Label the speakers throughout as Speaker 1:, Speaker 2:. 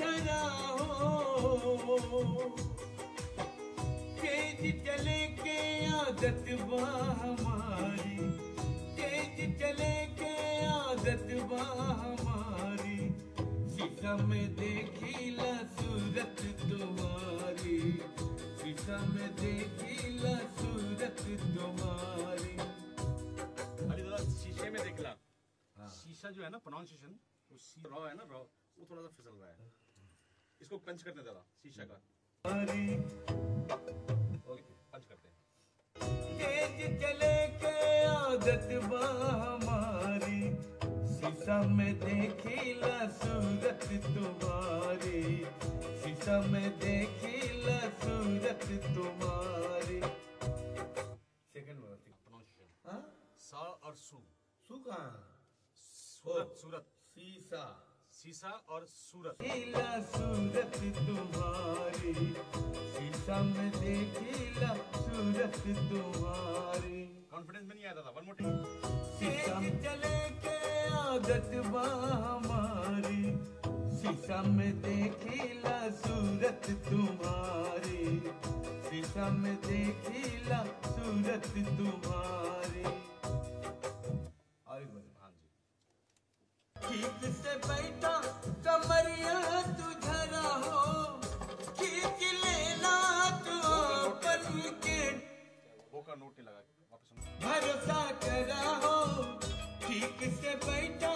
Speaker 1: धरा हो तेज चले के आदत बा हमारी तेज चले के आदत बा हमारी शीशा में देखीला सूरत तुम्हारी शीशा में देखीला सूरत तुम्हारी।
Speaker 2: अरे दादा शीशे में देखला। शीशा जो है ना प्रोनाउंसिएशन वो सी रॉ है ना रॉ वो थोड़ा सा फिसल रहा है। इसको पंच करने दादा शीशा का। ओके पंच करते हैं।
Speaker 1: चले के आदत बा हमारी शीशा में देखीला सूरत तुम्हारी। शीशा में देखीला सूरत तुम्हारी। सेकंड वाला
Speaker 2: प्रोनाउंसिएशन
Speaker 1: हाँ?
Speaker 2: सा और सू।
Speaker 1: सु कहाँ?
Speaker 2: सूरत सूरत।
Speaker 1: शीशा।
Speaker 2: शीशा और सूरत
Speaker 1: सूरत तुम्हारी शीशा में देखीला सूरत तुम्हारी।
Speaker 2: कॉन्फिडेंस में नहीं आया था वन मोर टाइम
Speaker 1: तेज चले के आदत बा हमारी शीशा में देखीला सूरत तुम्हारी शीशा में देखीला ठीक से बैठा कमरिया तुझरा हो। खींच लेना तू अपन के
Speaker 2: वो का नोट लगा वापस
Speaker 1: भरोसा करा हो। ठीक से बैठा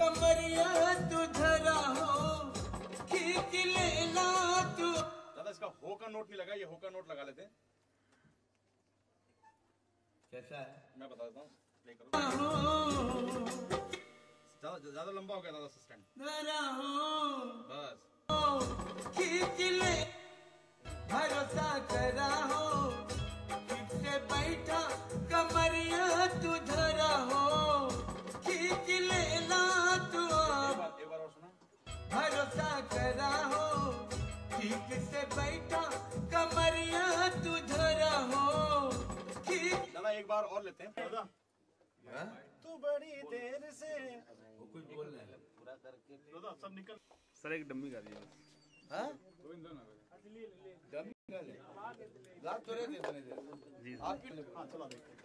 Speaker 1: कमरिया तुझरा हो। खींच लेना तू
Speaker 2: दादा इसका हो का नोट नहीं लगा ये हो का नोट लगा लेते
Speaker 1: कैसा है?
Speaker 2: मैं बता देता हूँ। प्ले करो।
Speaker 1: हो।
Speaker 2: ज़्यादा लंबा हो गया दादा स्टैंड बस।
Speaker 1: खींच ले। भरोसा करा हो। से बैठा। कमरिया तुझरा हो। खींच तू
Speaker 2: बार और सुना।
Speaker 1: भरोसा करा हो। ठीक से बैठा। कमरिया तुझरा हो। खींच
Speaker 2: एक बार और लेते हैं। दादा तू बड़ी देर से
Speaker 1: वो कुछ बोल रहे हैं।
Speaker 2: दादा सब निकल
Speaker 3: सर एक डम्मी का दिया
Speaker 1: हाँ? डमी ले रात तो रहे थे इतने देर।
Speaker 3: जी
Speaker 1: आप ही
Speaker 2: हाँ चला देखते